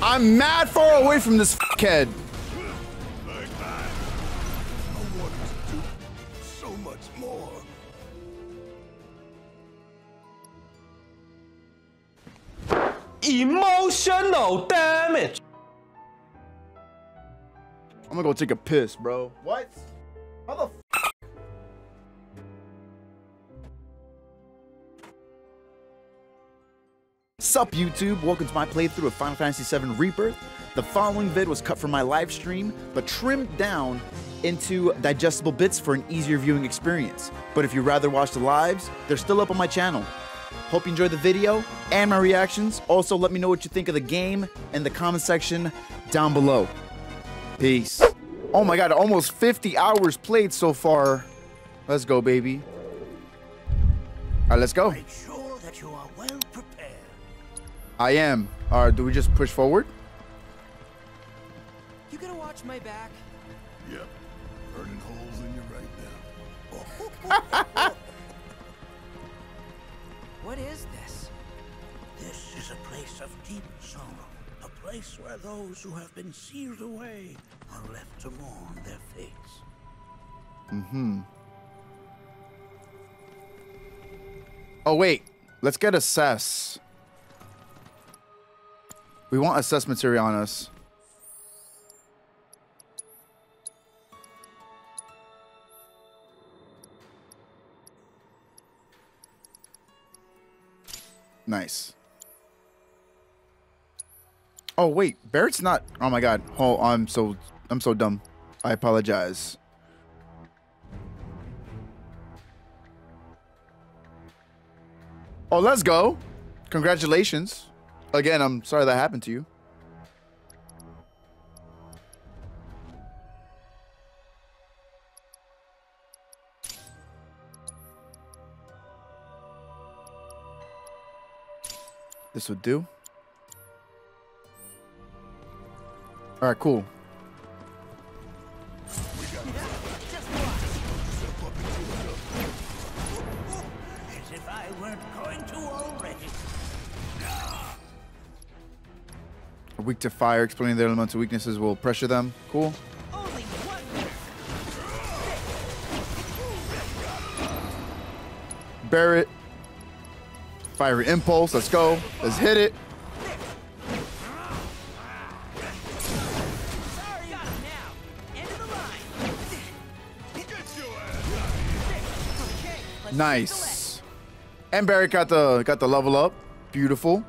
I'm mad far away from this kid. So much more. Emotional damage. I'm gonna go take a piss, bro. What? How the Sup YouTube, welcome to my playthrough of Final Fantasy VII Rebirth. The following vid was cut from my live stream, but trimmed down into digestible bits for an easier viewing experience. But if you'd rather watch the lives, they're still up on my channel. Hope you enjoyed the video and my reactions. Also, let me know what you think of the game in the comment section down below. Peace. Oh my god, almost 50 hours played so far. Let's go, baby. All right, let's go. I am. All right, do we just push forward? You gonna watch my back? Yep. Burning holes in you right now. What is this? This is a place of deep sorrow. A place where those who have been sealed away are left to mourn their fates. Mhm. Oh, wait. Let's get assess. We want assess us. Nice. Oh wait, Barret's not. Oh my god. Oh, I'm so I'm so dumb. I apologize. Oh, let's go. Congratulations. Again, I'm sorry that happened to you. This would do. All right, cool. As if I weren't going to already. Weak to fire, explaining their elemental weaknesses will pressure them. Cool. Barret. Fiery impulse. Let's go. Let's hit it. Sorry, got him now. End of the line. Okay, let's Nice. And Barret got the got the level up. Beautiful.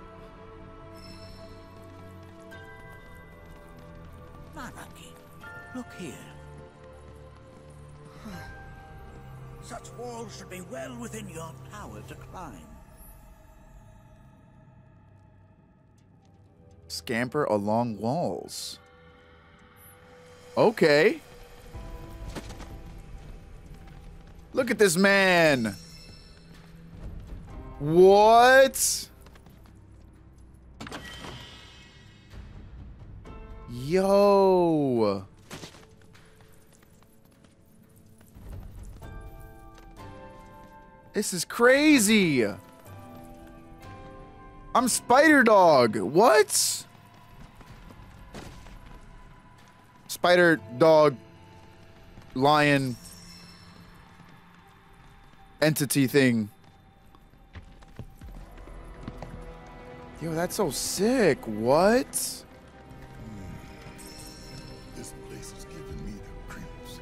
Scamper along walls. Okay. Look at this man. What? Yo. This is crazy. I'm Spider Dog. What? Spider Dog Lion entity thing. Yo, that's so sick. What? Hmm. This place is giving me the creeps.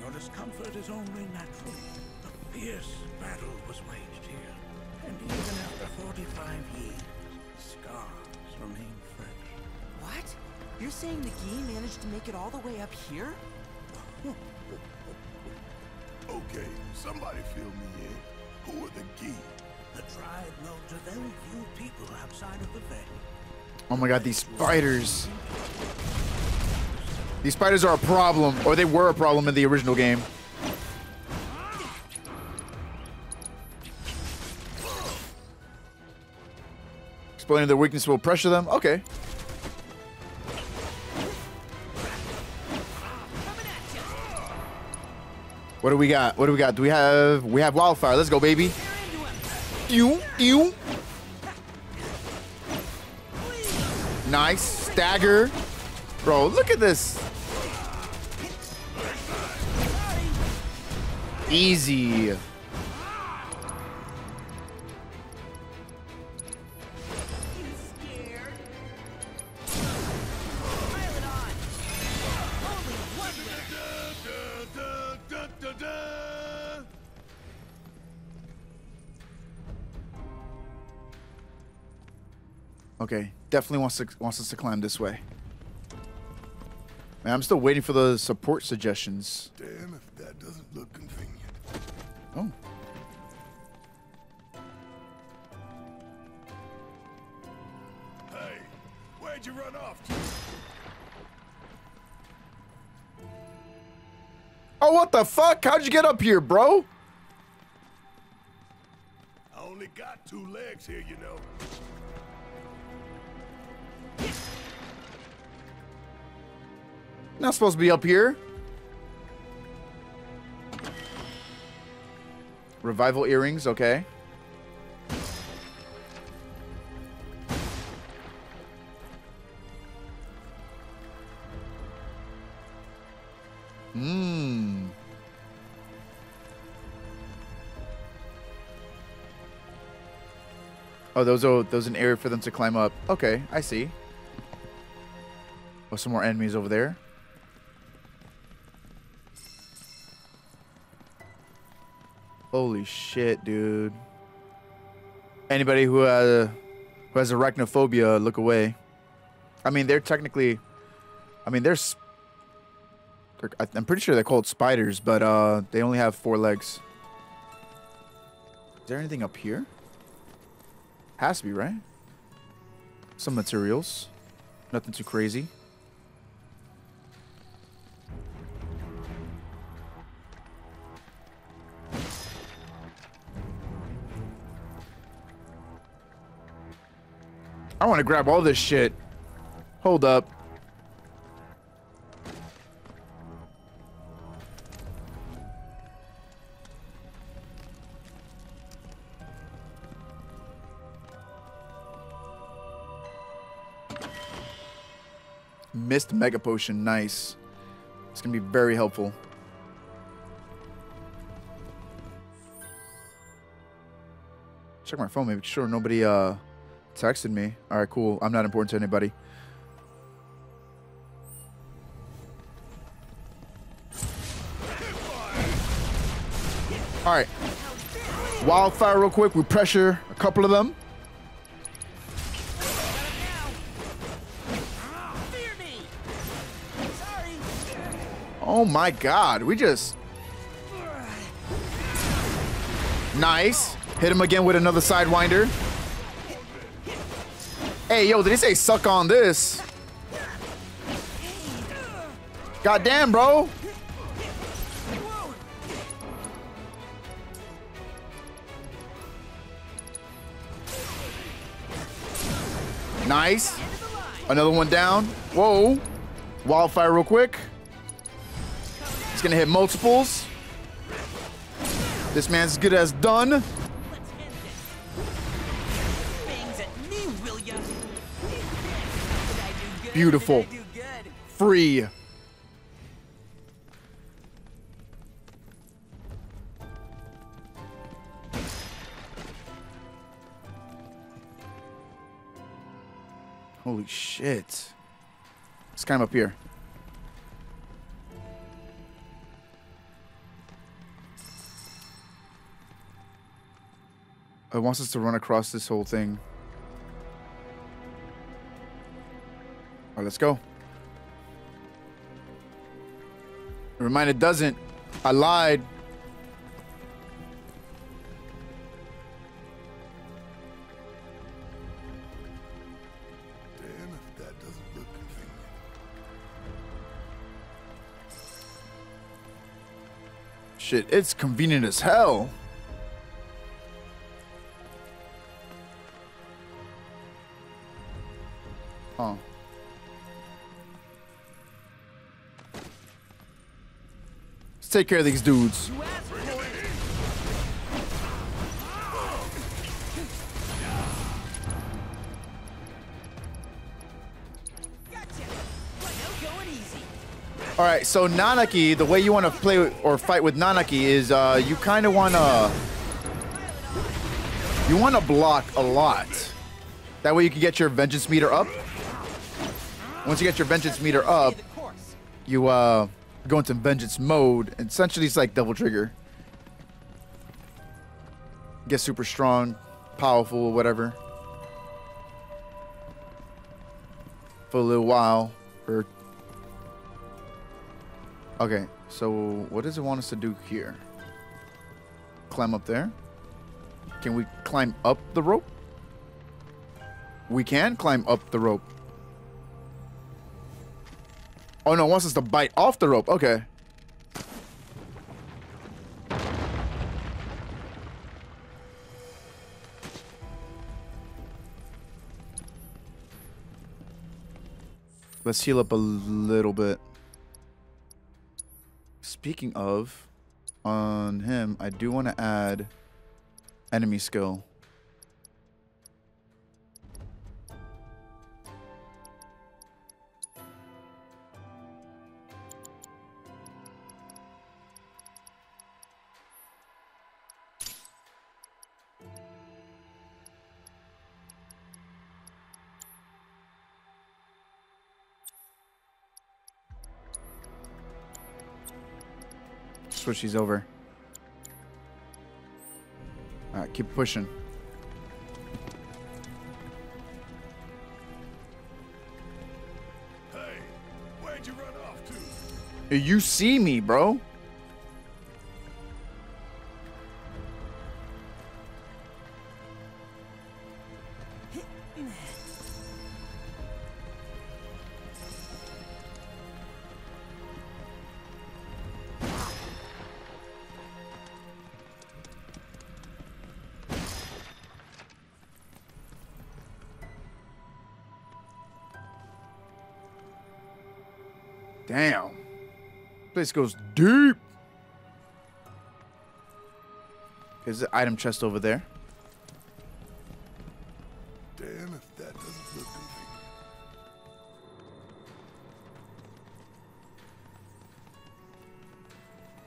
Your discomfort is only natural. A fierce battle was waged here. And even after 45 years, scars remain fresh. What? You're saying the Gi managed to make it all the way up here? Okay, somebody fill me in. Who are the Gi? The tribe known to very few people outside of the Veil. Oh my god, these spiders. These spiders are a problem, or they were a problem in the original game. Explaining their weakness will pressure them. Okay. What do we got? What do we got? Do we have we have wildfire? Let's go, baby. You, you. Nice. Stagger. Bro, look at this. Easy. Definitely wants to wants us to climb this way. Man, I'm still waiting for the support suggestions. Damn if that doesn't look convenient. Oh. Hey, where'd you run off to? Oh, what the fuck? How'd you get up here, bro? I only got two legs here, you know. Not supposed to be up here. Revival earrings, okay. Mmm. Oh, those are those an area for them to climb up. Okay, I see. Oh, some more enemies over there. Holy shit, dude. Anybody who uh, who has arachnophobia, look away. I mean, they're technically, I mean, they're, they're I'm pretty sure they're called spiders, but uh, they only have four legs. Is there anything up here? Has to be, right? Some materials. Nothing too crazy. I want to grab all this shit. Hold up. Missed Mega Potion. Nice. It's going to be very helpful. Check my phone, make sure nobody uh texted me. All right, cool. I'm not important to anybody. All right. Wildfire real quick. We pressure a couple of them. Oh my god. We just Nice. Hit him again with another sidewinder. Hey, yo, did he say suck on this? God damn, bro. Nice. Another one down. Whoa. Wildfire real quick. He's gonna hit multiples. This man's good as done. Beautiful. Free. Holy shit. Let's climb up here. It wants us to run across this whole thing. Right, let's go. Remind it doesn't. I lied. Damn if that doesn't look convenient. Shit, it's convenient as hell. Oh. take care of these dudes. All right, so Nanaki, the way you want to play or fight with Nanaki is uh, you kind of want to you want to block a lot. That way you can get your vengeance meter up. Once you get your vengeance meter up, you uh go into vengeance mode. Essentially, it's like double trigger. Get super strong, powerful, whatever. For a little while, or okay. So what does it want us to do here? Climb up there. Can we climb up the rope? We can climb up the rope. Oh no, wants us to bite off the rope. Okay. Let's heal up a little bit. Speaking of, on him, I do want to add enemy skill. Switch these over. Alright, keep pushing. Hey, where'd you run off to? You see me, bro. Damn. Place goes deep. There's the item chest over there. Damn if that doesn't look convenient.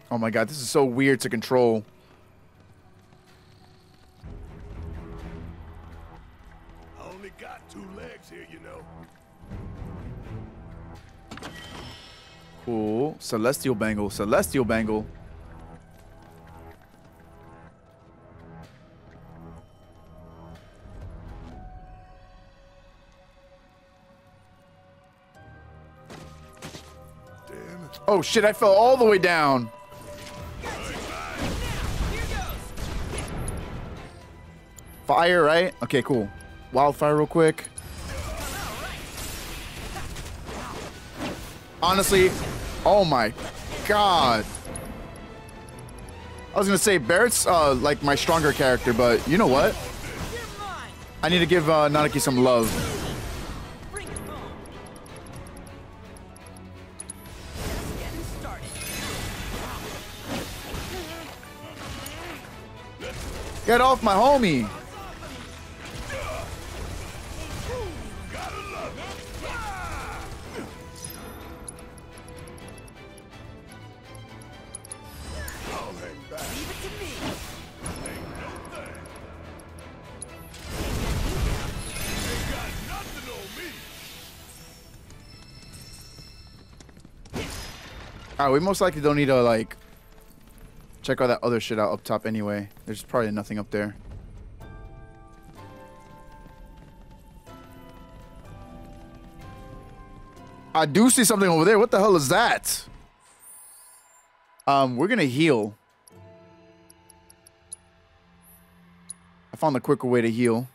Oh my god, this is so weird to control. Celestial bangle. Celestial bangle. Damn it. Oh shit, I fell all the way down. Fire, right? Okay, cool. Wildfire real quick. Honestly, oh my god. I was gonna say Barret's uh, like my stronger character, but you know what? I need to give uh, Nanaki some love. Get off my homie. Alright, we most likely don't need to like check all that other shit out up top anyway. There's probably nothing up there. I do see something over there. What the hell is that? Um, we're gonna heal. I found a quicker way to heal.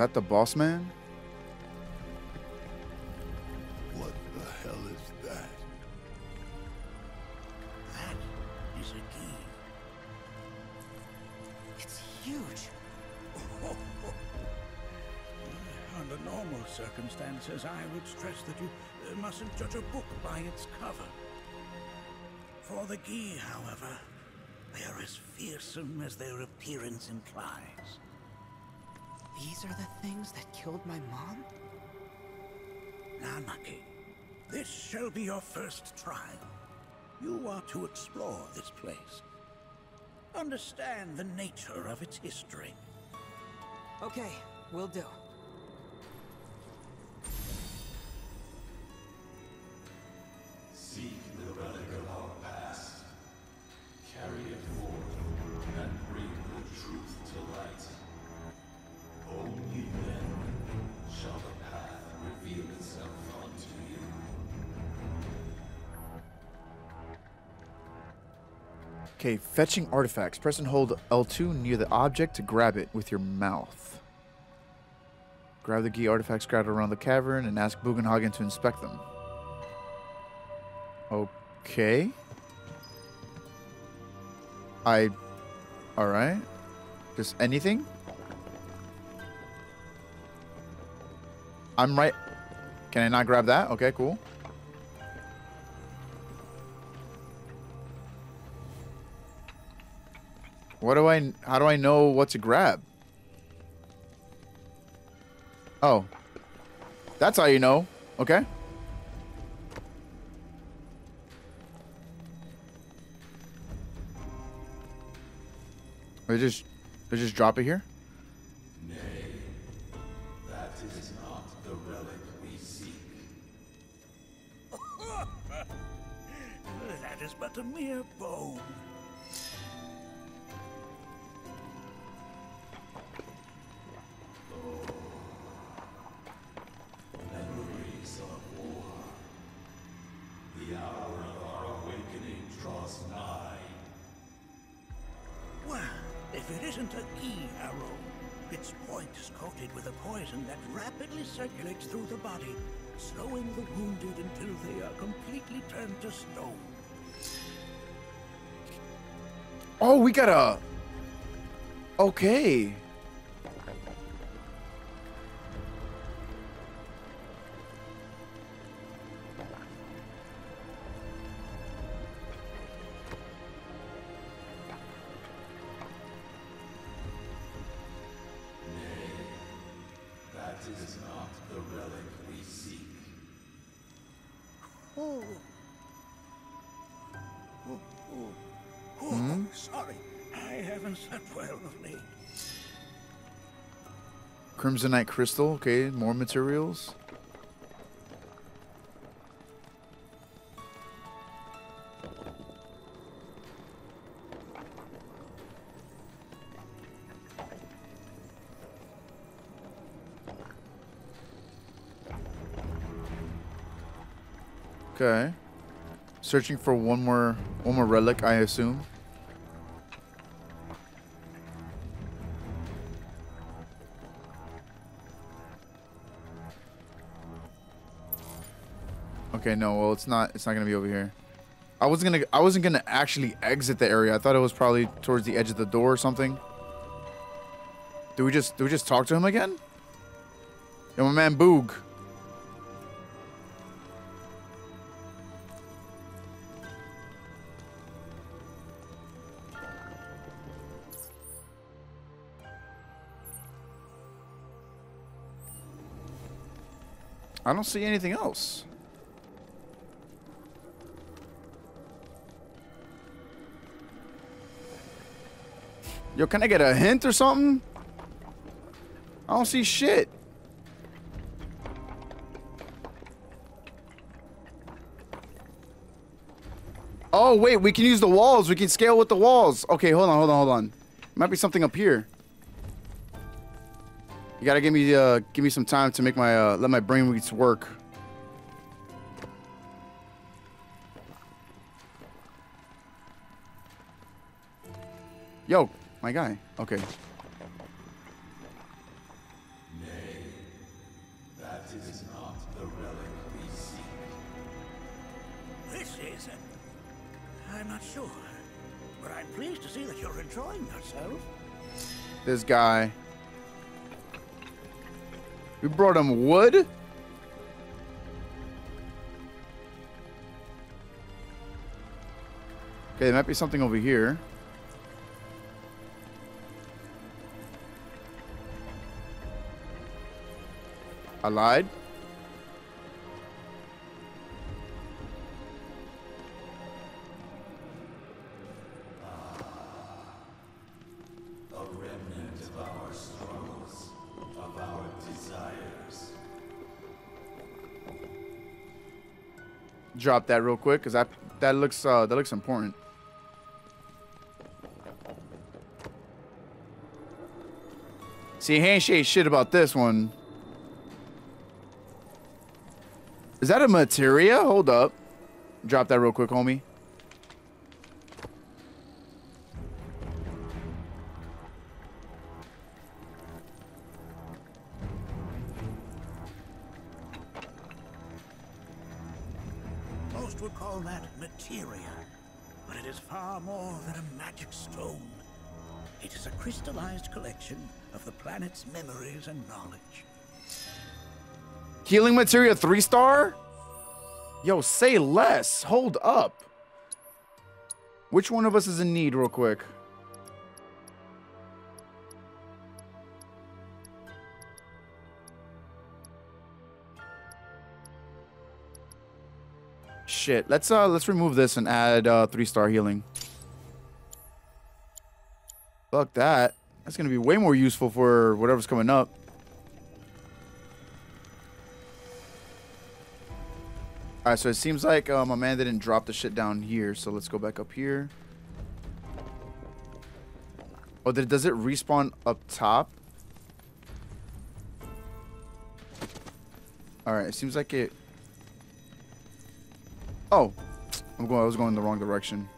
That the boss man? What the hell is that? That is a Gi. It's huge. Under normal circumstances, I would stress that you uh, mustn't judge a book by its cover. For the Gi, however, they are as fearsome as their appearance implies. These are the things that killed my mom? Now, Nucky, this shall be your first trial. You are to explore this place. Understand the nature of its history. Okay, will do. Okay, fetching artifacts. Press and hold L2 near the object to grab it with your mouth. Grab the Gi artifacts scattered around the cavern and ask Bugenhagen to inspect them. Okay. I. Alright. Just anything? I'm right. Can I not grab that? Okay, cool. What do I, how do I know what to grab? Oh. That's how you know. Okay. They just, they just drop it here? Nay, that is not the relic we seek. That is but a mere bone. Oh, we got a. Okay. Crimsonite crystal. Okay, more materials. Okay. Searching for one more one more relic, I assume. Okay, no, well it's not it's not gonna be over here. I wasn't gonna I wasn't gonna actually exit the area. I thought it was probably towards the edge of the door or something. Do we just do we just talk to him again? Yo, my man Boog. I don't see anything else. Yo, can I get a hint or something? I don't see shit. Oh, wait, we can use the walls. We can scale with the walls. Okay, hold on, hold on, hold on. Might be something up here. You gotta give me uh give me some time to make my uh let my brain weeds work. Yo, my guy. Okay. That is not the relic we seek. This is. I'm not sure. But I'm pleased to see that you're enjoying yourself. This guy. We brought him wood? Okay, there might be something over here. Our lied. Drop that real quick, cause that that looks uh that looks important. See, he ain't shit about this one. Is that a materia? Hold up. Drop that real quick, homie. Most would call that materia, but it is far more than a magic stone. It is a crystallized collection of the planet's memories and knowledge. Healing materia three star? Yo, say less. Hold up. Which one of us is in need, real quick? Shit. Let's uh let's remove this and add uh three star healing. Fuck that. That's gonna be way more useful for whatever's coming up. All right, so it seems like um, my man didn't drop the shit down here. So let's go back up here. Oh, did, does it respawn up top? All right, it seems like it. Oh, I'm going. I was going the wrong direction.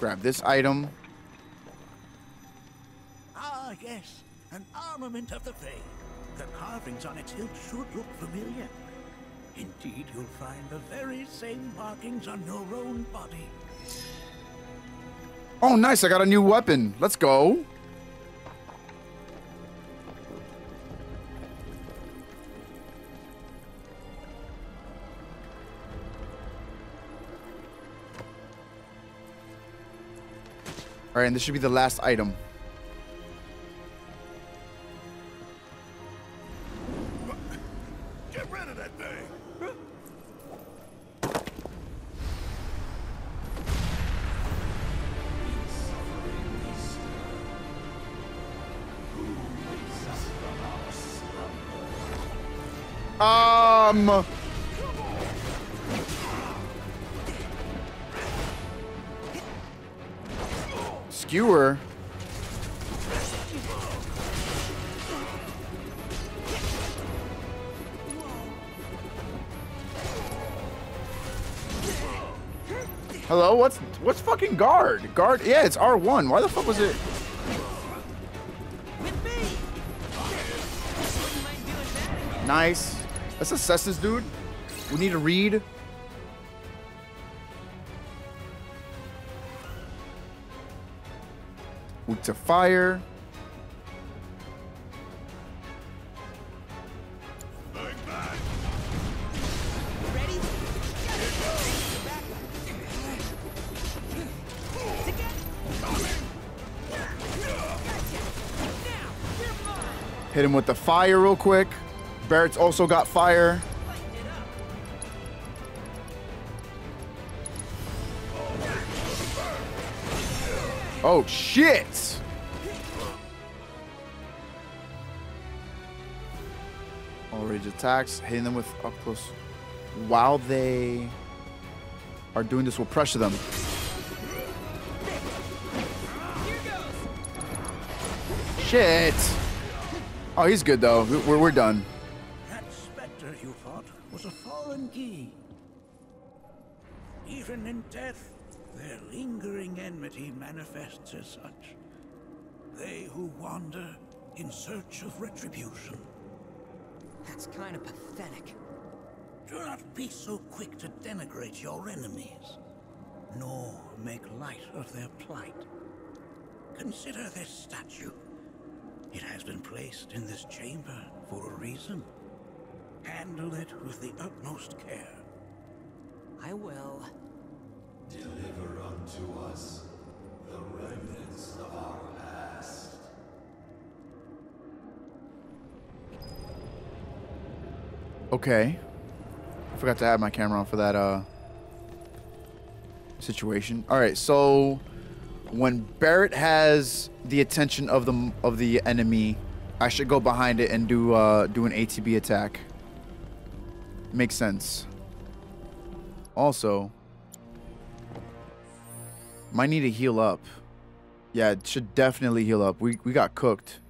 Grab this item. Ah, yes, an armament of the Fae. The carvings on its hilt should look familiar. Indeed, you'll find the very same markings on your own body. Oh, nice. I got a new weapon. Let's go. All right, and this should be the last item. Get rid of that thing! Um. Guard? Yeah, it's R1. Why the fuck was it? Nice. Let's assess this dude. We need to read. Weak to fire. Hit him with the fire real quick. Barret's also got fire. Oh shit! All rage attacks, hitting them with up close. While they are doing this, will pressure them. Shit! Oh, he's good though. We- We're, we're done. That specter you fought was a fallen Gi. Even in death, their lingering enmity manifests as such. They who wander in search of retribution. That's kind of pathetic. Do not be so quick to denigrate your enemies, nor make light of their plight. Consider this statue It has been placed in this chamber for a reason. Handle it with the utmost care. I will. Deliver unto us the remnants of our past. Okay. I forgot to add my camera on for that uh situation. All right, so when Barret has the attention of the of the enemy, I should go behind it and do uh do an ATB attack. Makes sense. Also, might need to heal up. Yeah, it should definitely heal up. We we got cooked.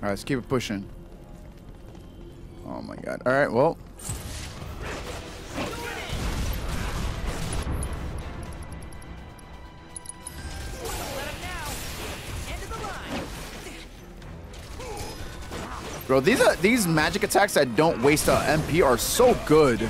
All right, let's keep it pushing. Oh my god. All right, well. Bro, these are these magic attacks that don't waste a MP are so good.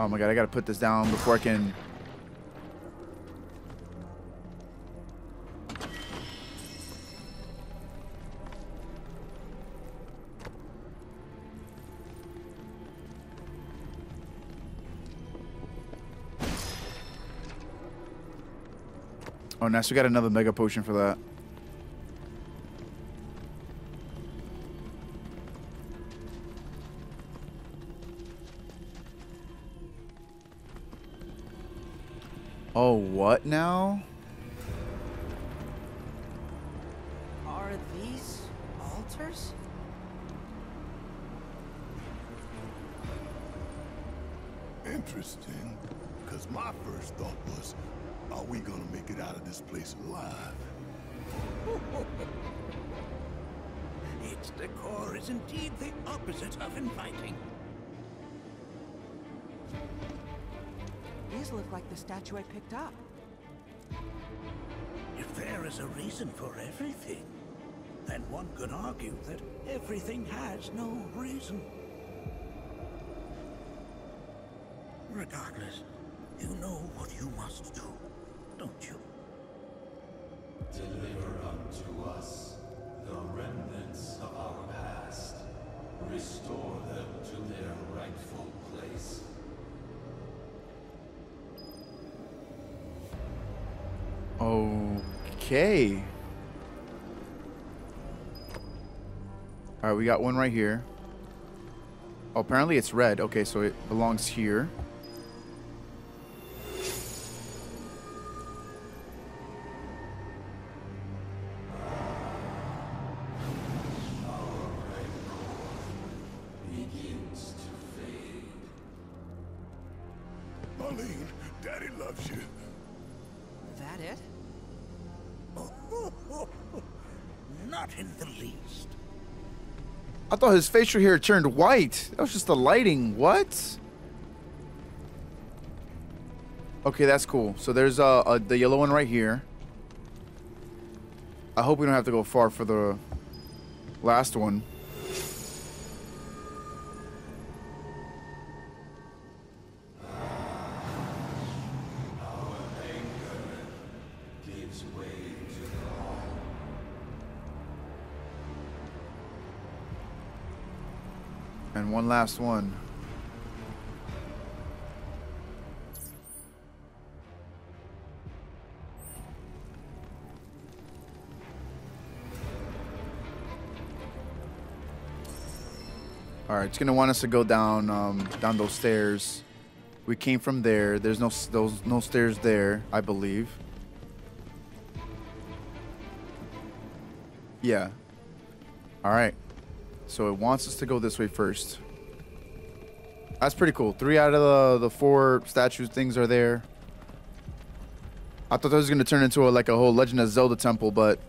Oh my god, I gotta put this down before I can Oh, nice. We got another mega potion for that. Oh, what now? Look like the statue I picked up. If there is a reason for everything, then one could argue that everything has no reason. Regardless, you know what you must do, don't you? Deliver unto us the remnants of our past. Restore them to their rightful Okay. All right, we got one right here. Oh, apparently it's red. Okay, so it belongs here. Not in the least. I thought his facial hair turned white. That was just the lighting. What? Okay, that's cool. So there's uh, uh the yellow one right here. I hope we don't have to go far for the last one. Last one. All right, it's gonna want us to go down, um, down those stairs. We came from there. There's no those no stairs there, I believe. Yeah. All right. So it wants us to go this way first. That's pretty cool. Three out of the, the four statues things are there. I thought that was going to turn into a, like a whole Legend of Zelda temple, but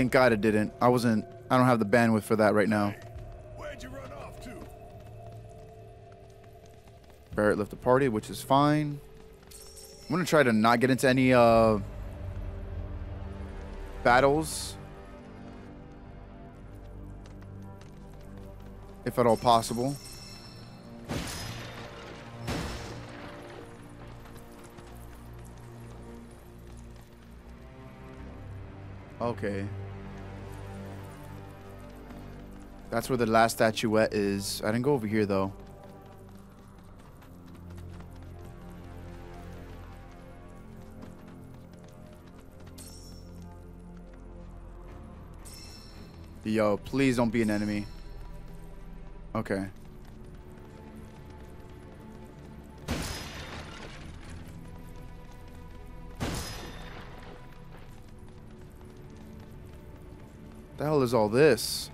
Thank God it didn't. I wasn't. I don't have the bandwidth for that right now. Where'd you run off to? Barret left the party, which is fine. I'm gonna try to not get into any uh battles. If at all possible. Okay. That's where the last statuette is. I didn't go over here though. Yo, please don't be an enemy. Okay. The hell is all this?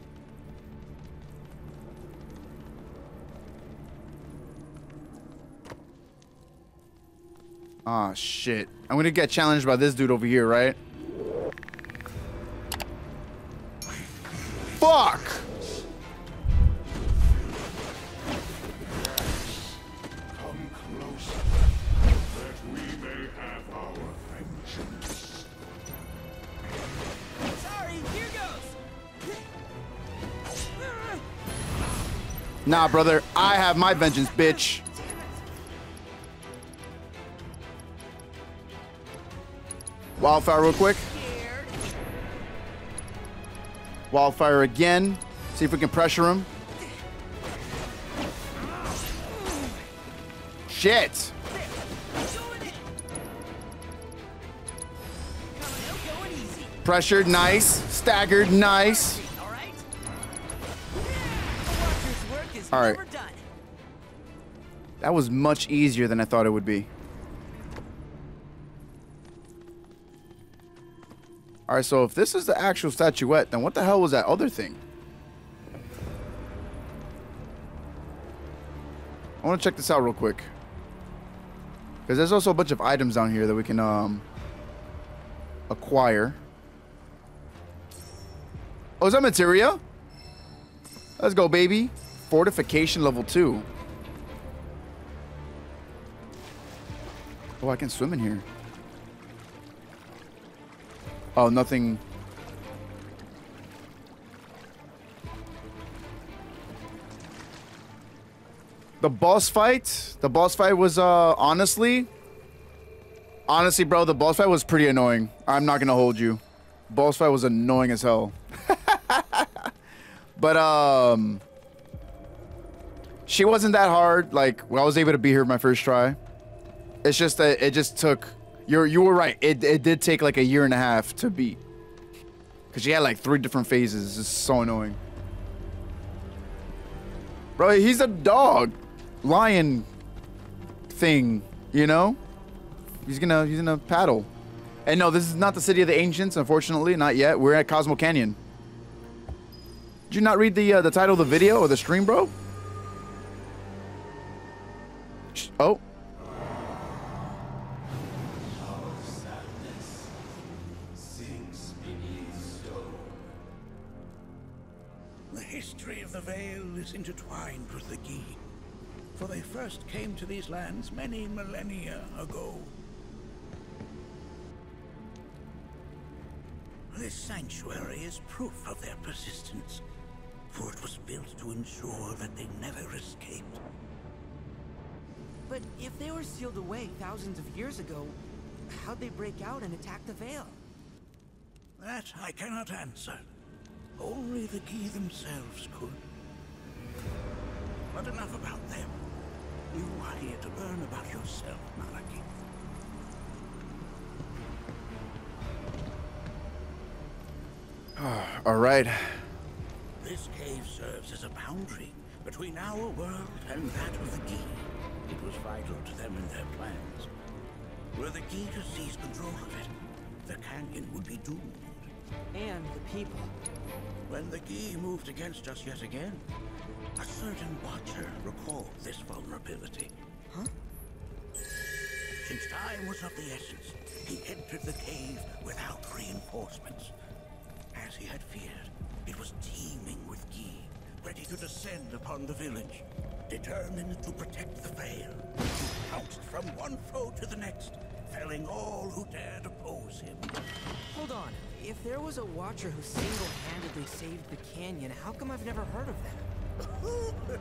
Ah, shit. I'm gonna get challenged by this dude over here, right? Nah, brother. I have my vengeance, bitch. Wildfire real quick. Wildfire again. See if we can pressure him. Shit. Pressured, nice. Staggered, nice. All right. That was much easier than I thought it would be. Alright, so if this is the actual statuette, then what the hell was that other thing? I want to check this out real quick. Because there's also a bunch of items down here that we can um, acquire. Oh, is that materia? Let's go, baby. Fortification level 2. Oh, I can swim in here. Oh, nothing. The boss fight, the boss fight was uh honestly honestly, bro, the boss fight was pretty annoying. I'm not to hold you. Boss fight was annoying as hell. but um she wasn't that hard. Like, well, I was able to beat her my first try. It's just that it just took. You're you were right. It it did take like a year and a half to beat. Cause she had like three different phases. It's so annoying. Bro, he's a dog, lion thing. You know, he's gonna he's gonna paddle. And no, this is not the city of the ancients. Unfortunately, not yet. We're at Cosmo Canyon. Did you not read the uh, the title of the video or the stream, bro? Oh. The history of the Vale is intertwined with the Gi, for they first came to these lands many millennia ago. This sanctuary is proof of their persistence, for it was built to ensure that they never escaped. But if they were sealed away thousands of years ago, how'd they break out and attack the Vale? That I cannot answer. Only the Gi themselves could. But enough about them. You are here to learn about yourself, Nanaki. Ah, all right. This cave serves as a boundary between our world and that of the Gi. It was vital to them and their plans. Were the Gi to seize control of it, the canyon would be doomed. And the people. When the Gi moved against us yet again, a certain watcher recalled this vulnerability. Huh? Since time was of the essence, he entered the cave without reinforcements. As he had feared, it was teeming with Gi, ready to descend upon the village, determined to protect the Vale. He pounced from one foe to the next, felling all who dared oppose him. Hold on. If there was a Watcher who single-handedly saved the canyon, how come I've never heard of them?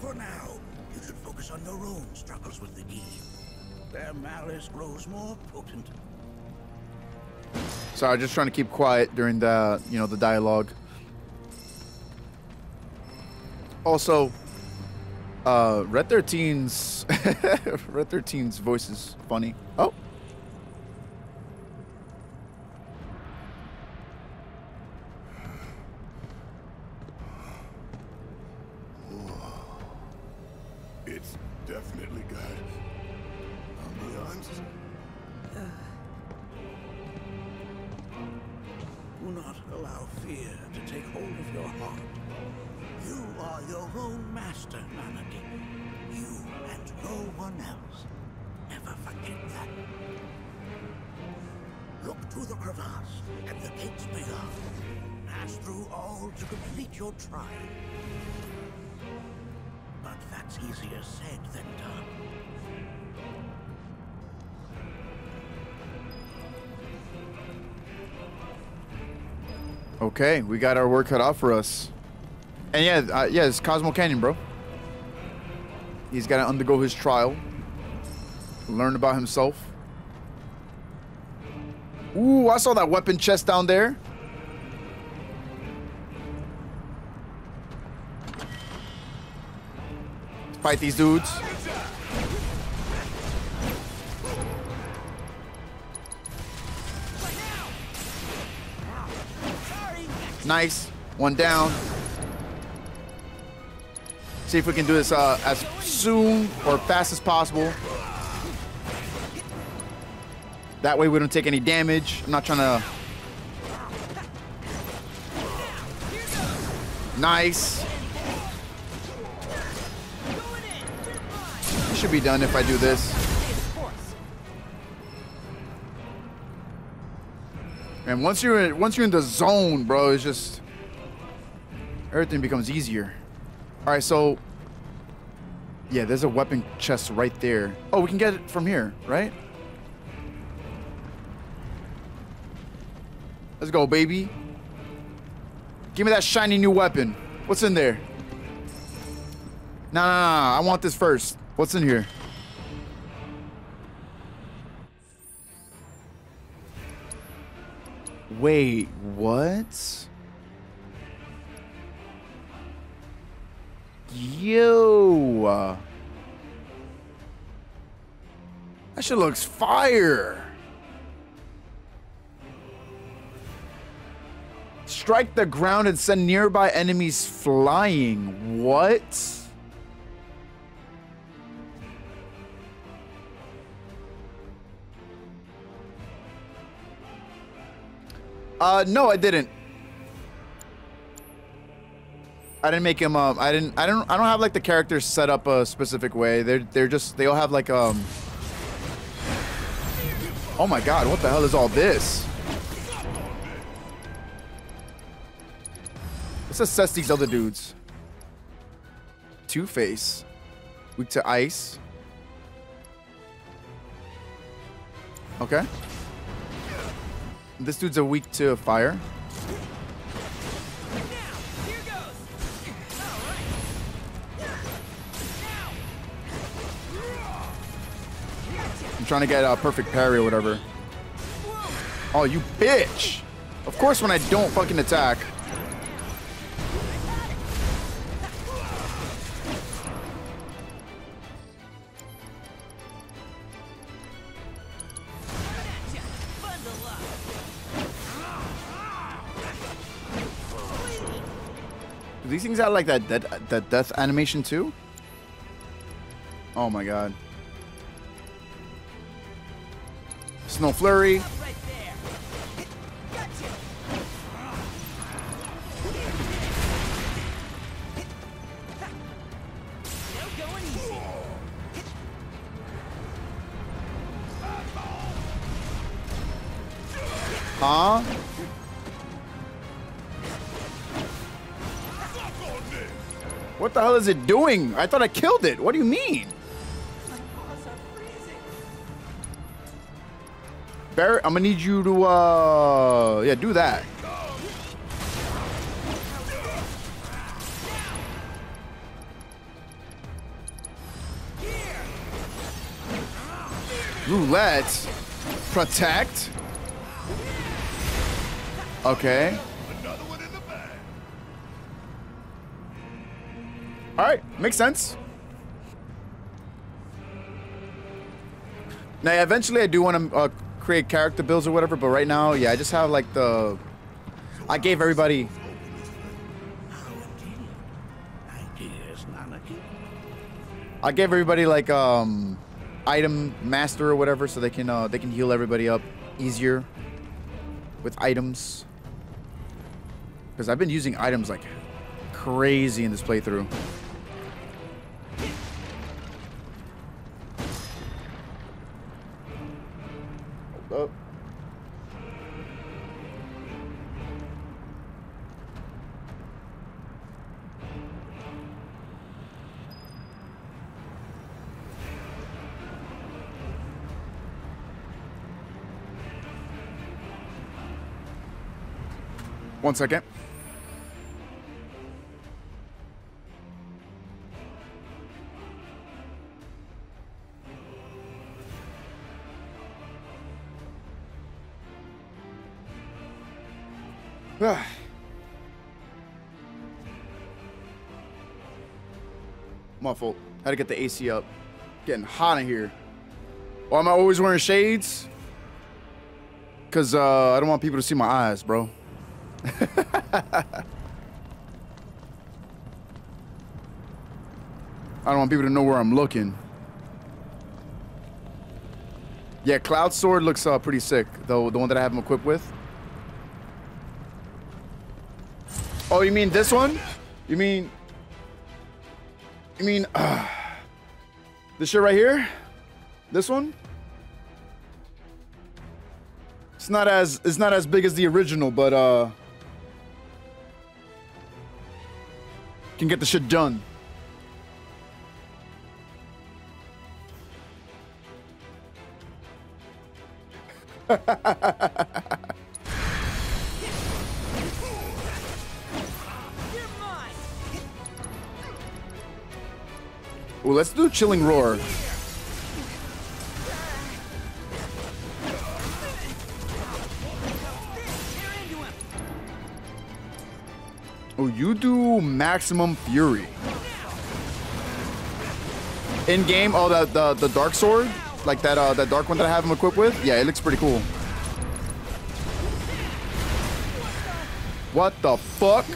For now, you should focus on your own struggles with the Gi. Their malice grows more potent. Sorry, just trying to keep quiet during the you know the dialogue. Also, uh, Red 13's Red 13's voice is funny. Oh. It's definitely got ambiance. Do not allow fear to take hold of your heart. You are your own master, Nanaki. You and no one else. Never forget that. Look to the crevasse and the gates beyond. Pass through all to complete your trial. But that's easier said than done. Okay, we got our work cut out for us. And yeah, uh, yeah, it's Cosmo Canyon, bro. He's got to undergo his trial, learn about himself. Ooh, I saw that weapon chest down there. Fight these dudes. Nice. One down. See if we can do this uh, as soon or fast as possible. That way we don't take any damage. I'm not trying to... Nice. It should be done if I do this. And once you're in, once you're in the zone, bro, it's just everything becomes easier. All right, so yeah, there's a weapon chest right there. Oh, we can get it from here, right? Let's go, baby. Give me that shiny new weapon. What's in there? Nah, nah, nah, I want this first. What's in here? Wait, what? Yo. That shit looks fire. Strike the ground and send nearby enemies flying. What? Uh, no, I didn't. I didn't make him. Um, I didn't. I don't. I don't have like the characters set up a specific way. They're they're just. They all have like um. Oh my God! What the hell is all this? Let's assess these other dudes. Two Face, weak to ice. Okay. This dude's a weak to fire. Trying to get a perfect parry or whatever. Oh, you bitch! Of course when I don't fucking attack. Do these things have like that, that, that death animation too? Oh my god. Snow Flurry. Huh? What the hell is it doing? I thought I killed it. What do you mean? Barret, I'm gonna need you to, uh, yeah, do that. Roulette. Protect. Okay. All right, makes sense. Now, eventually, I do want to uh, create character builds or whatever, but right now, yeah, I just have like the. I gave everybody. I gave everybody like um, item master or whatever, so they can uh, they can heal everybody up easier with items. Because I've been using items like crazy in this playthrough. Second. My fault. Had to get the AC up. Getting hot in here. Why am I always wearing shades? Cause uh, I don't want people to see my eyes, bro. I don't want people to know where I'm looking. Yeah, Cloud Sword looks uh, pretty sick, though. The one that I have him equipped with. Oh, you mean this one? You mean? You mean uh, this shit right here? This one? It's not as it's not as big as the original, but uh, can get the shit done. Ooh, let's do Chilling Roar. Oh, you do Maximum Fury. In game, oh the the the Dark Sword, like that uh that dark one that I have him equipped with. Yeah, it looks pretty cool. What the fuck?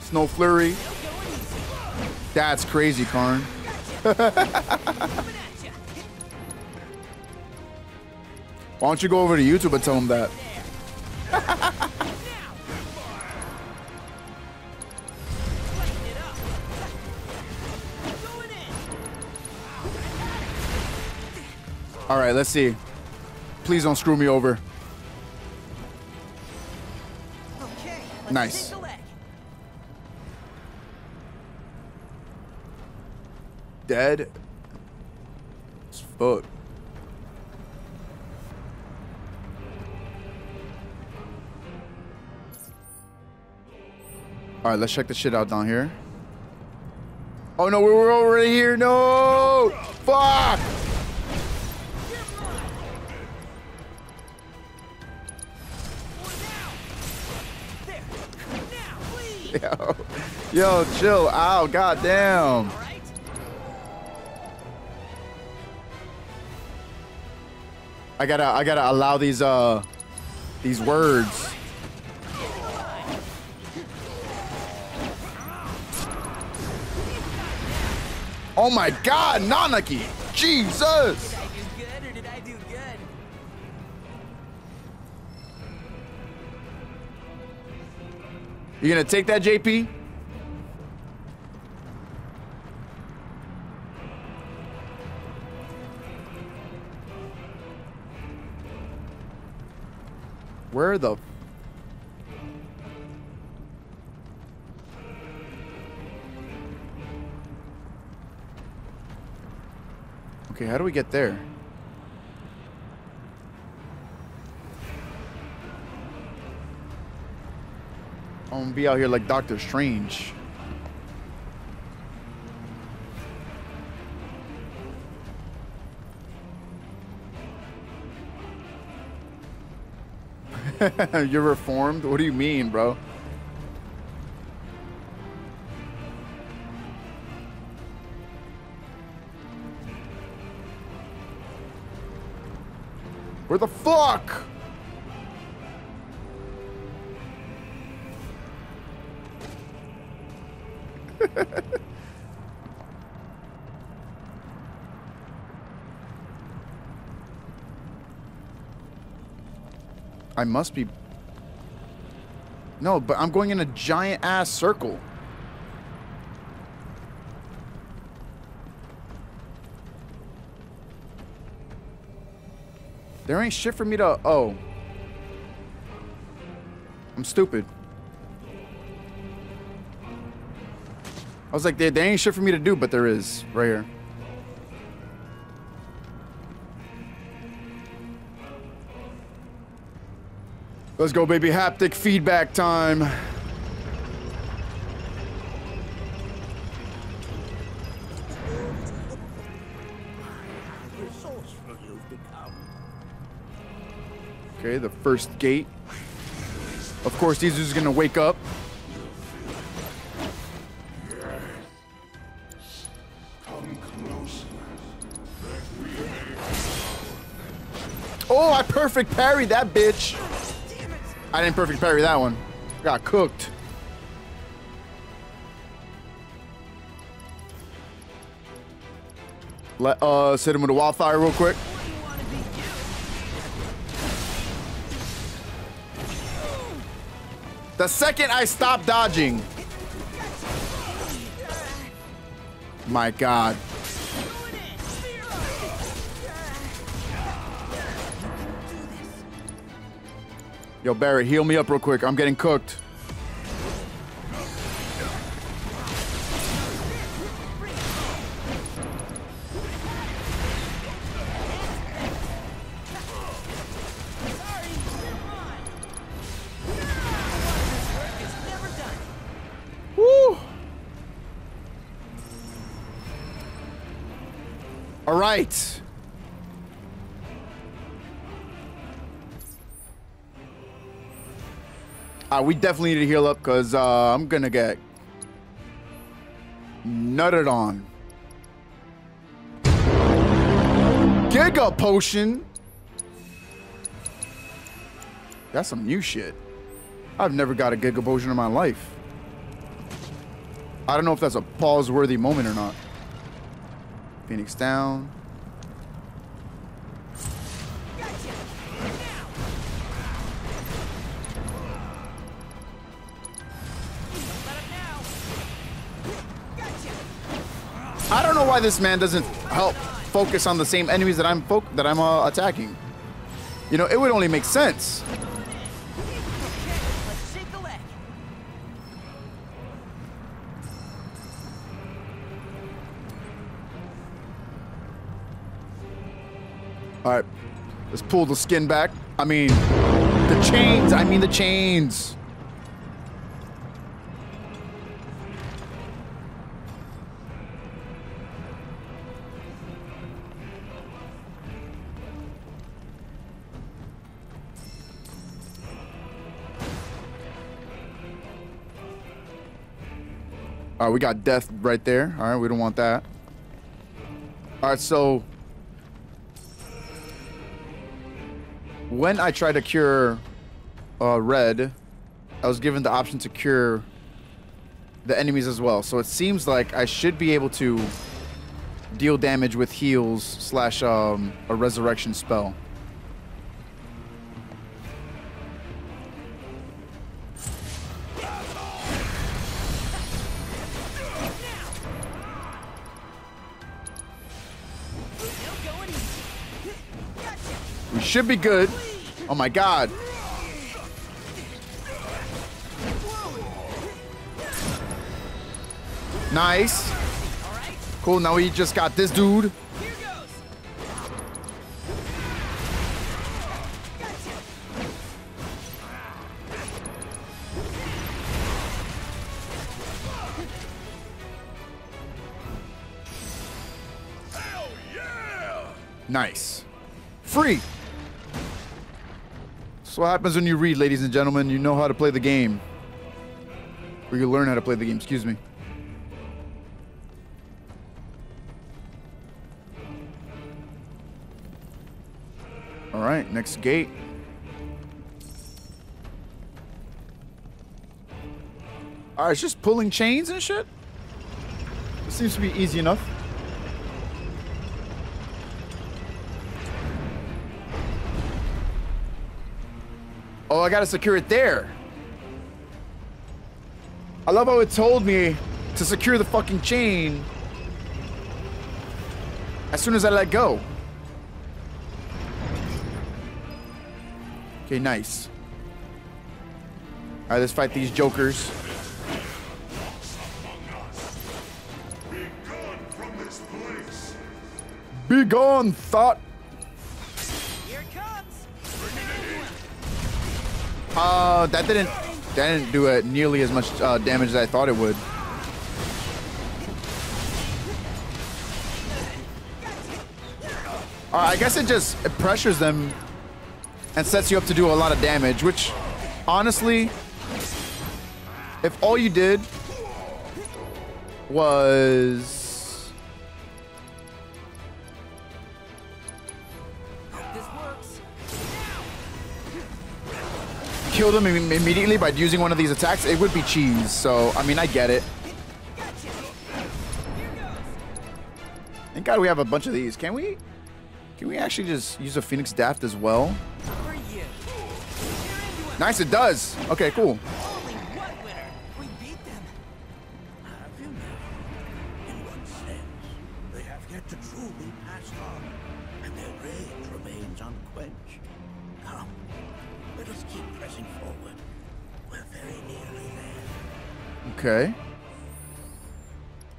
Snow Flurry. That's crazy, Karn. Why don't you go over to YouTube and tell him that? All right, let's see. Please don't screw me over. Nice. Dead fuck. All right, let's check the shit out down here. Oh no, we were already here. No, fuck. Yo, yo, chill out. Goddamn. All right. I gotta, I gotta allow these, uh, these words. Oh my god, Nanaki! Jesus! You gonna take that, JP? Where the Okay, how do we get there? I'm gonna be out here like Doctor Strange. You're reformed? What do you mean, bro? Where the fuck? I must be... No, but I'm going in a giant ass circle. There ain't shit for me to... Oh. I'm stupid. I was like, there, there ain't shit for me to do, but there is. Right here. Let's go, baby. Haptic feedback time. The first gate. Of course, are gonna wake up. Oh, I perfect parry that bitch. I didn't perfect parry that one. Got cooked. Let uh, us hit him with a wildfire real quick. The second I stop dodging. My god. Yo, Barry, heal me up real quick. I'm getting cooked. All right. Uh, we definitely need to heal up because uh, I'm gonna get nutted on. Giga potion. That's some new shit. I've never got a Giga potion in my life. I don't know if that's a pause-worthy moment or not. Phoenix down. I don't know why this man doesn't help focus on the same enemies that I'm that I'm uh, attacking. You know, it would only make sense. Let's pull the skin back. I mean, the chains. I mean the chains. All right, we got death right there. All right, we don't want that. All right, so when I tried to cure uh, red, I was given the option to cure the enemies as well. So it seems like I should be able to deal damage with heals slash um, a resurrection spell. should be good. Oh my god. Nice. Cool, now we just got this dude. Nice. Free. That's what happens when you read, ladies and gentlemen. You know how to play the game. Or you learn how to play the game, excuse me. All right, next gate. All right, it's just pulling chains and shit. This seems to be easy enough. I gotta secure it there. I love how it told me to secure the fucking chain as soon as I let go. Okay, nice. All right, let's fight these jokers. Be gone thought. Uh, that didn't that didn't do it nearly as much uh, damage as I thought it would. Uh, I guess it just it pressures them and sets you up to do a lot of damage, which honestly, if all you did was kill them im- immediately by using one of these attacks, it would be cheese. So, I mean, I get it. Thank God we have a bunch of these. Can we? Can we actually just use a Phoenix Daft as well? Nice, it does. Okay, cool.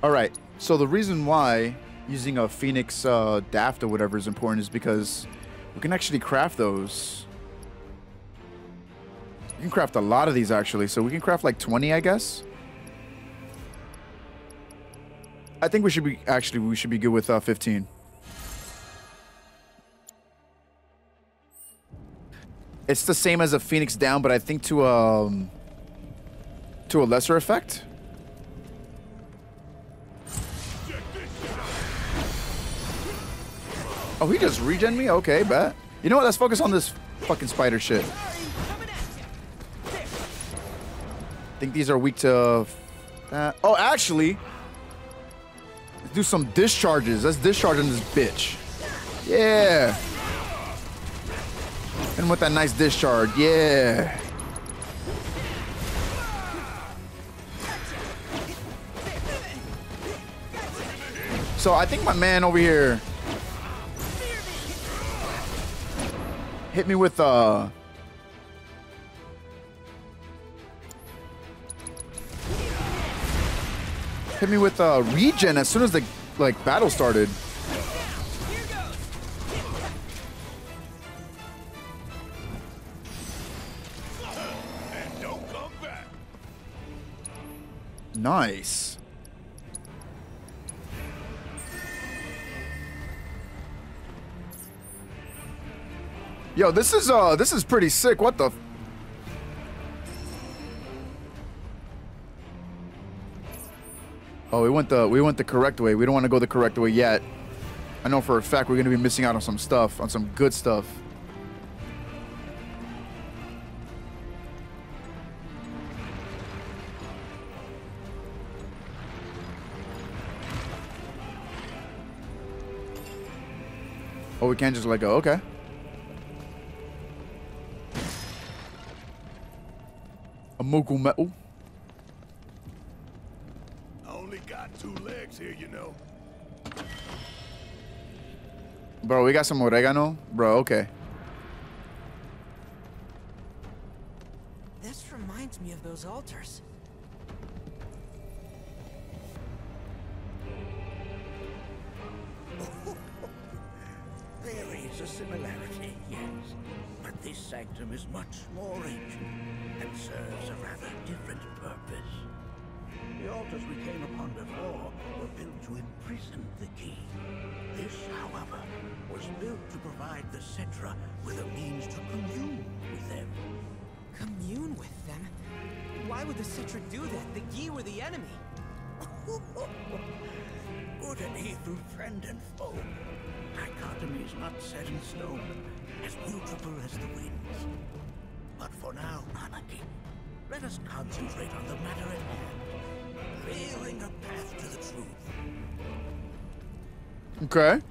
All right. So the reason why using a Phoenix uh, Daft or whatever is important is because we can actually craft those. We can craft a lot of these actually. So we can craft like 20, I guess. I think we should be actually we should be good with uh, 15. It's the same as a Phoenix down, but I think to um to a lesser effect. Oh, he just regen me? Okay, bet. You know what? Let's focus on this fucking spider shit. Ya. think these are weak to. Oh, actually, let's do some discharges. Let's discharge on this bitch. Yeah. And with that nice discharge, yeah. So I think my man over here hit me with uh hit me with uh regen as soon as the like battle started. Nice. Yo, this is uh this is pretty sick. What the Oh, we went the we went the correct way. We don't want to go the correct way yet. I know for a fact we're to be missing out on some stuff, on some good stuff. Oh, we can't just let go. Okay. A Moogle medal. I only got two legs here, you know. Bro, we got some oregano. Bro, okay. This reminds me of those altars. There is a similarity, yes. But this sanctum is much more ancient and serves a rather different purpose. The altars we came upon before were built to imprison the Gi. This, however, was built to provide the Cetra with a means to commune with them. Commune with them? Why would the Cetra do that? The Gi were the enemy. Good and evil, friend and foe. Dichotomy is not set in stone, as mutable as the winds. But for now, Nanaki, let us concentrate on the matter at hand. Clearing a path to the truth. Okay.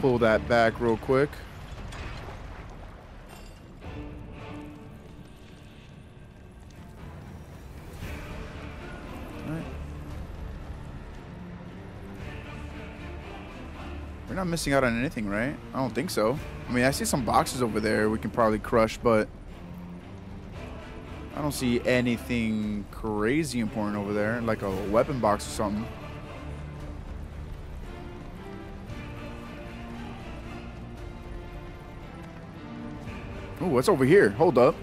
Pull that back real quick. Not missing out on anything, right? I don't think so. I mean, I see some boxes over there we can probably crush, but I don't see anything crazy important over there, like a weapon box or something. Oh, what's over here? Hold up.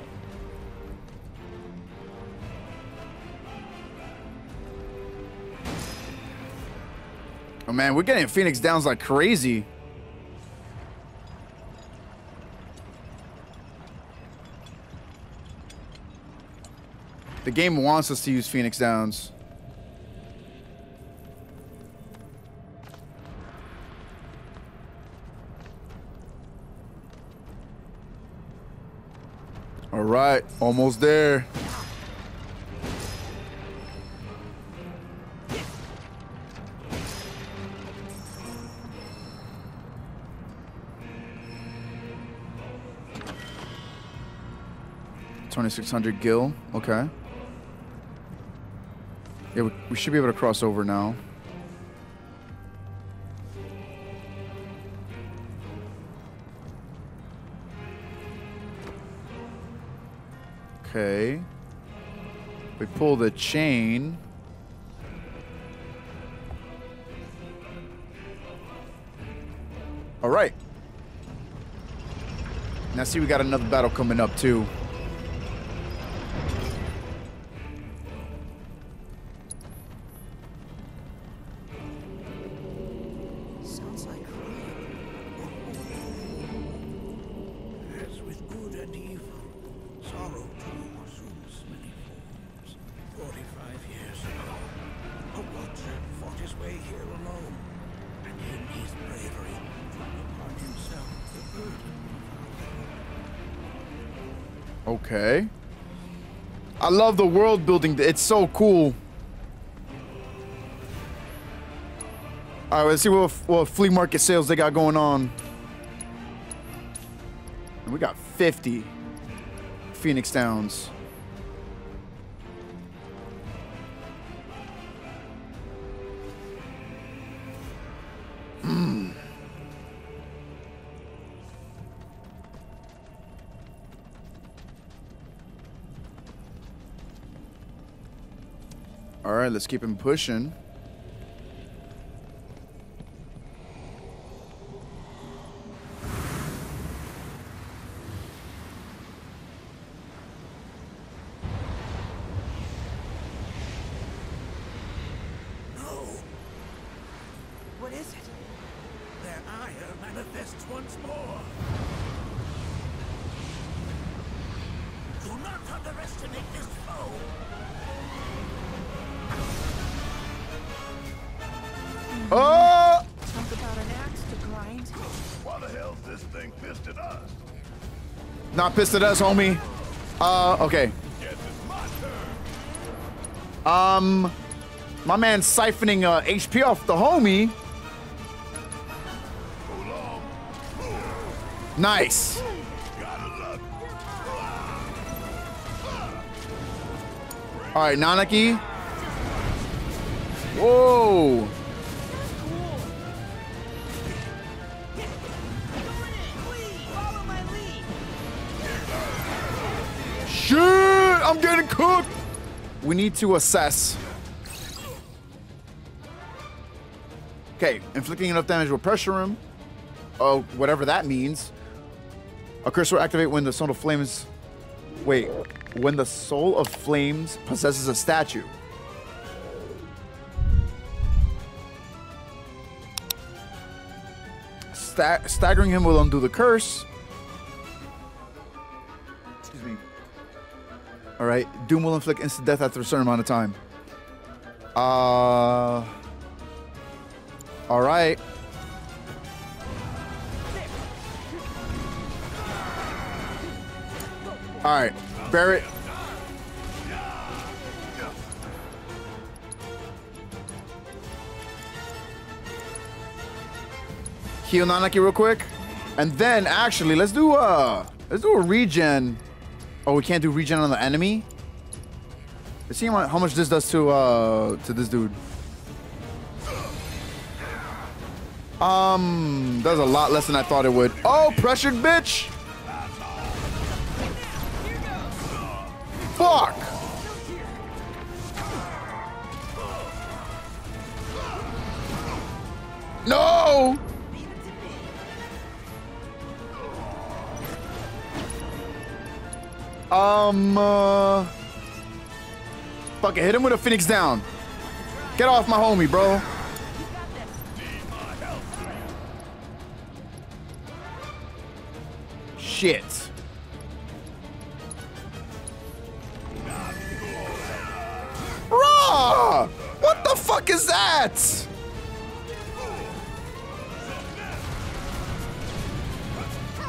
Man, we're getting Phoenix Downs like crazy. The game wants us to use Phoenix Downs. All right, almost there. Twenty-six hundred gil. Okay. Yeah, we, we should be able to cross over now. Okay. We pull the chain. All right. Now see, we got another battle coming up too. Love the world building. It's so cool. All right, let's see what, what flea market sales they got going on. And we got 50 Phoenix Downs. Let's keep him pushing. Pissed at us, homie. Uh, okay. Um, my man's siphoning uh, HP off the homie. Nice. All right, Nanaki. Whoa. Shit, I'm getting cooked. we need to assess. Okay, inflicting enough damage will pressure him. Oh, whatever that means. A curse will activate when the soul of flames. Wait, when the soul of flames possesses a statue. Sta- staggering him will undo the curse. All right, Doom will inflict instant death after a certain amount of time. Uh. All right. All right, Barret. Heal Nanaki real quick, and then actually let's do a let's do a regen. Oh, we can't do regen on the enemy. Let's see how much this does to uh to this dude. Um, does a lot less than I thought it would. Oh, pressured bitch. Fuck. No. Um, uh, fuck it, hit him with a phoenix down. Get off my homie, bro. Shit. Raw! What the fuck is that?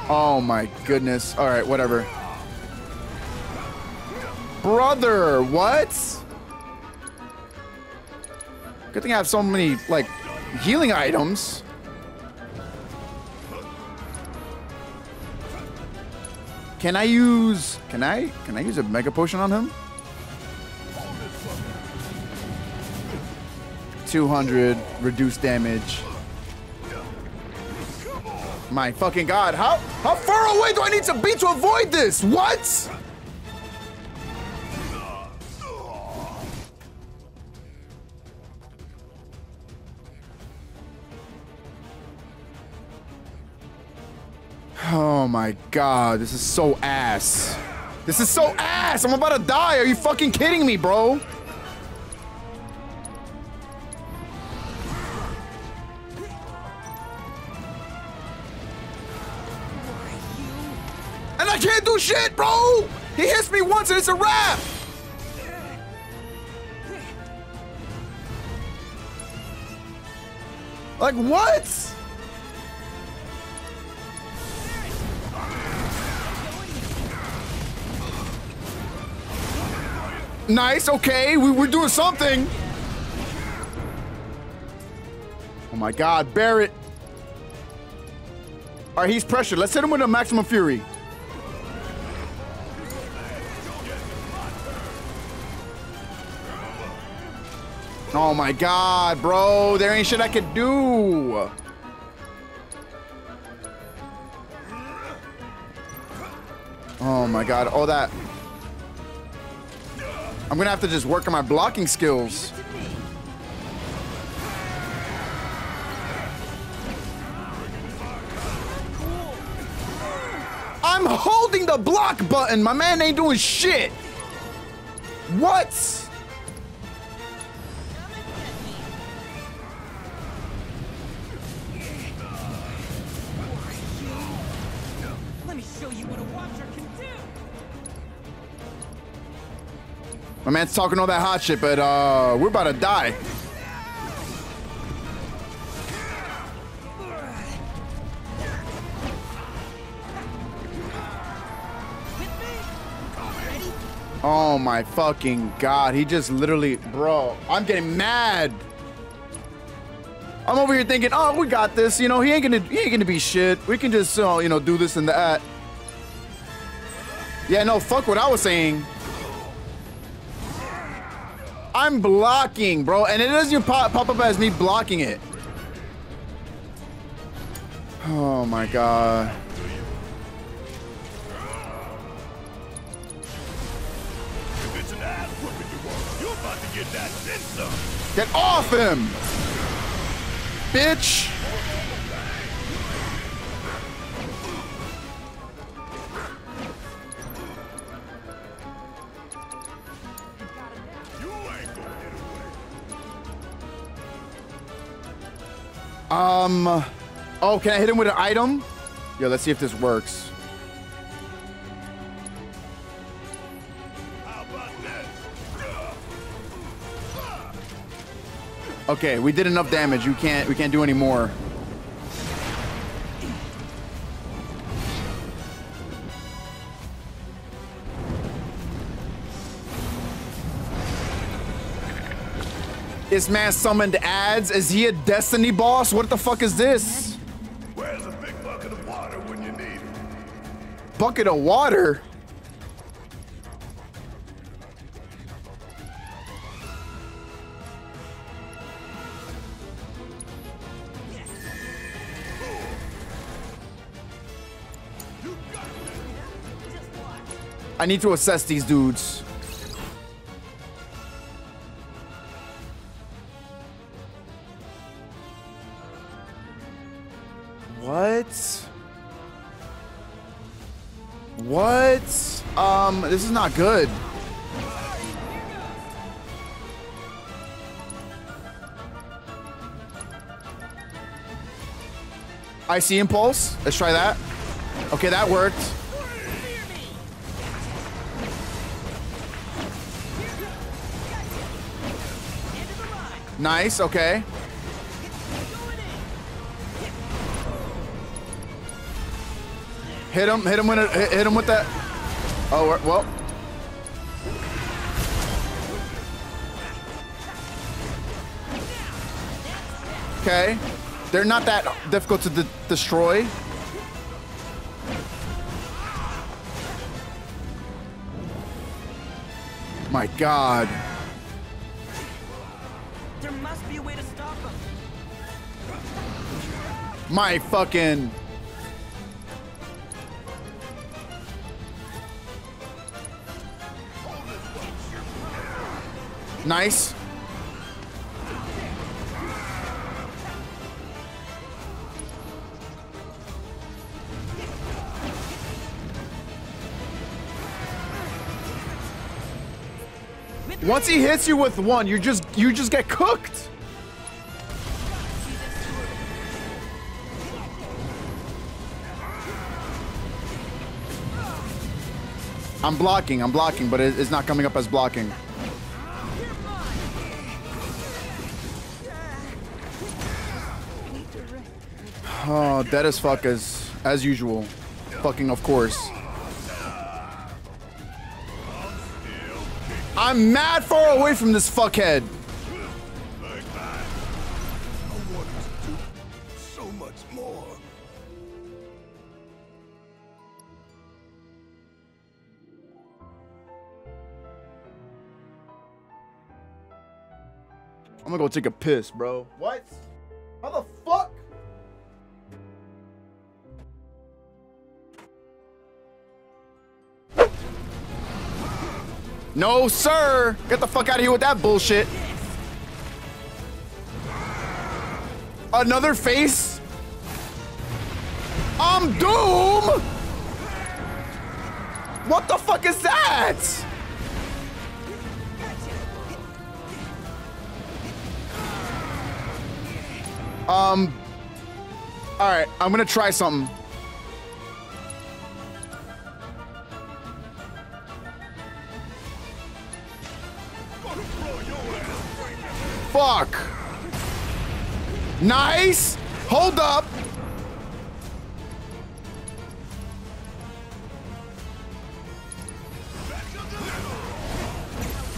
Oh my goodness. All right, whatever. Brother, what? Good thing I have so many, like, healing items. Can I use, can I, can I use a mega potion on him? 200 reduced damage. My fucking god, how, how far away do I need to be to avoid this? What? My god, this is so ass. This is so ass. I'm about to die. Are you fucking kidding me, bro? And I can't do shit, bro. He hits me once and it's a wrap. Like what? Nice, okay, we, we're doing something. Oh my god, Barret. All right, he's pressured. Let's hit him with a maximum fury. Oh my god, bro. There ain't shit I could do. Oh my god, all that. I'm gonna have to just work on my blocking skills. I'm holding the block button. My man ain't doing shit. What? My man's talking all that hot shit, but uh, we're about to die. Oh my fucking god, he just literally, bro, I'm getting mad. I'm over here thinking, oh, we got this. You know, he ain't gonna, he ain't gonna be shit. We can just, uh, you know, do this and that. Yeah, no, fuck what I was saying. I'm blocking, bro, and it doesn't even pop, pop up as me blocking it. Oh my god. Get off him! Bitch! Um. Oh, can I hit him with an item? Yo, let's see if this works. Okay, we did enough damage. You can't. We can't do any more. This man summoned ads. Is he a destiny boss? What the fuck is this? Where's a big bucket of water when you need it? Bucket of water? I need to assess these dudes. What? What? Um, this is not good. I see Impulse. Let's try that. Okay, that worked. Nice, okay. Hit him, hit him with it, hit, him with that. Oh, well. Okay. They're not that difficult to de destroy. My god. There must Nice. Once he hits you with one, you just you just get cooked. I'm blocking, I'm blocking, but it's not coming up as blocking. Oh, dead as fuck as as usual. Fucking of course. I'm mad far away from this fuckhead. I'm gonna go take a piss, bro. What? No, sir. Get the fuck out of here with that bullshit. Another face? I'm Doom! What the fuck is that? Um. All right, I'm gonna try something. Fuck. Nice. Hold up.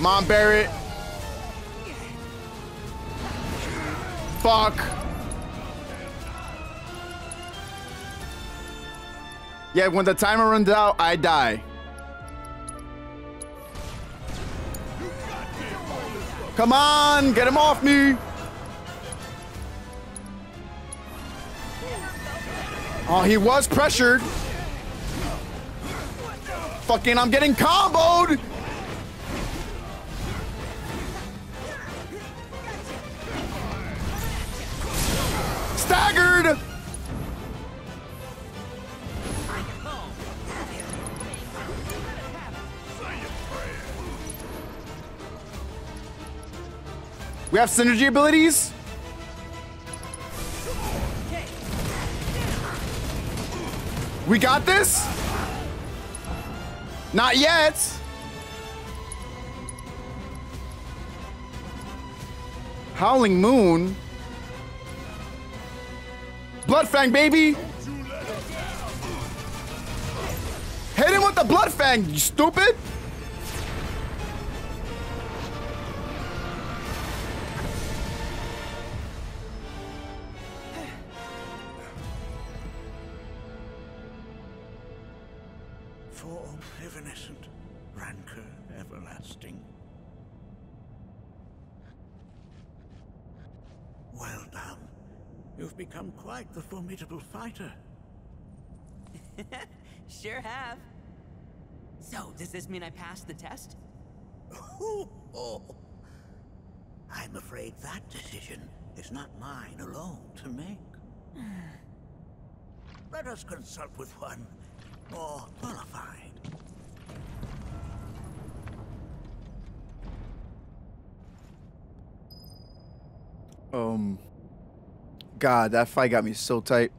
Mom Barret. Fuck. Yeah, when the timer runs out, I die. Come on, get him off me. Oh, he was pressured. Fucking, I'm getting comboed. Staggered. We have synergy abilities? We got this? Not yet. Howling Moon. Bloodfang, baby. Hit him with the Bloodfang, you stupid. Formidable fighter. Sure have. So, does this mean I passed the test? I'm afraid that decision is not mine alone to make. Let us consult with one more qualified. Um, God, that fight got me so tight.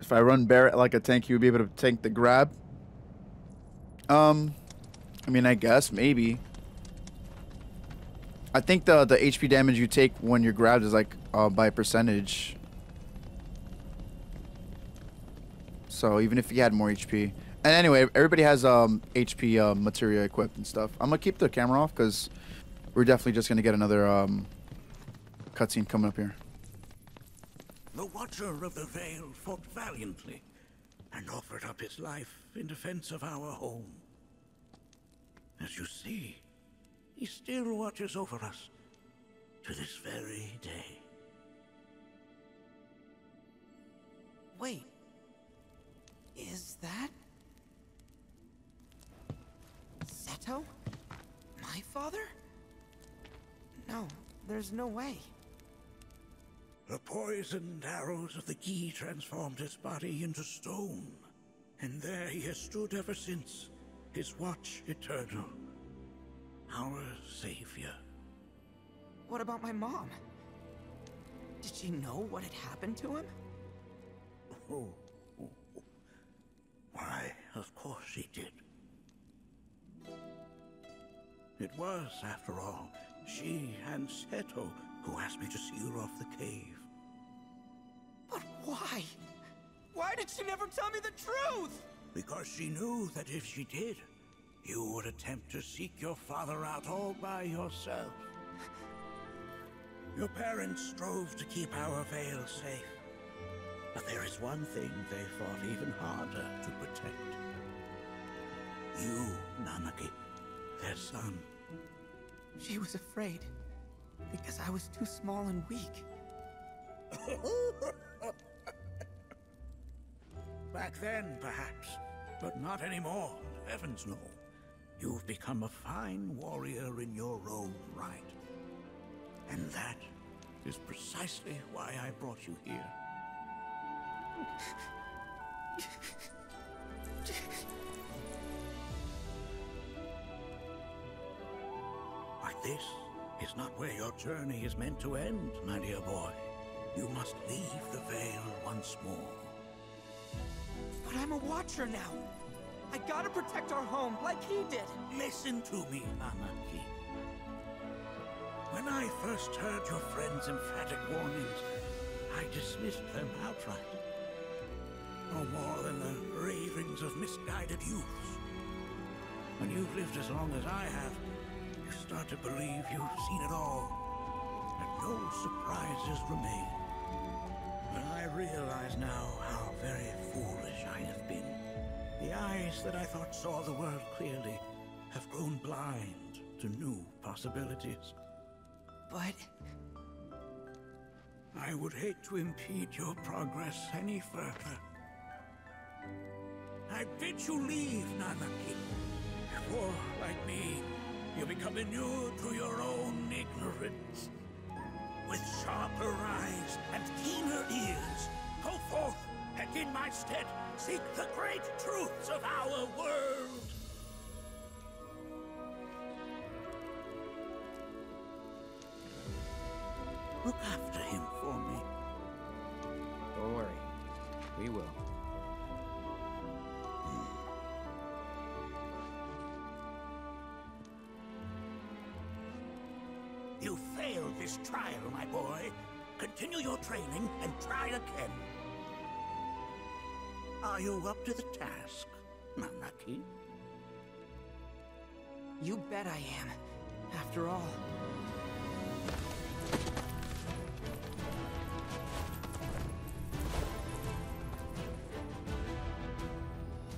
If I run Barret like a tank, you would be able to tank the grab. Um, I mean, I guess maybe. I think the the HP damage you take when you're grabbed is like uh, by percentage. So even if you had more HP, and anyway, everybody has um HP uh, materia equipped and stuff. I'm gonna keep the camera off because we're definitely just gonna get another um cutscene coming up here. The Watcher of the Vale fought valiantly and offered up his life in defense of our home. As you see, he still watches over us to this very day. Wait. Is that... Seto? My father? No, there's no way. The poisoned arrows of the Gi transformed his body into stone, and there he has stood ever since, his watch eternal, our savior. What about my mom? Did she know what had happened to him? Oh, why, of course she did. It was, after all, she and Seto who asked me to seal off the cave. Why? Why did she never tell me the truth? Because she knew that if she did, you would attempt to seek your father out all by yourself. Your parents strove to keep our vale safe. But there is one thing they fought even harder to protect. You, Nanaki, their son. She was afraid. Because I was too small and weak. Back then, perhaps, but not anymore. Heavens no. You've become a fine warrior in your own right. And that is precisely why I brought you here. But this is not where your journey is meant to end, my dear boy. You must leave the Vale once more. But I'm a watcher now. I gotta protect our home like he did. Listen to me, Nanaki. When I first heard your friend's emphatic warnings, I dismissed them outright. No more than the ravings of misguided youths. When you've lived as long as I have, you start to believe you've seen it all, and no surprises remain. But I realize now how very foolish. The eyes that I thought saw the world clearly have grown blind to new possibilities. But I would hate to impede your progress any further. I bid you leave, Nanaki, before, like me, you become inured to your own ignorance. with sharper eyes and keener ears, go forth and in my stead seek the great truths of our world. Look after him for me. Don't worry. We will. You failed this trial, my boy. Continue your training and try again. Are you up to the task, Nanaki? You bet I am. After all.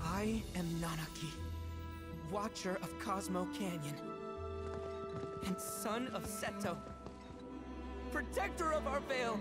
I am Nanaki, Watcher of Cosmo Canyon, and son of Seto, protector of our Vale,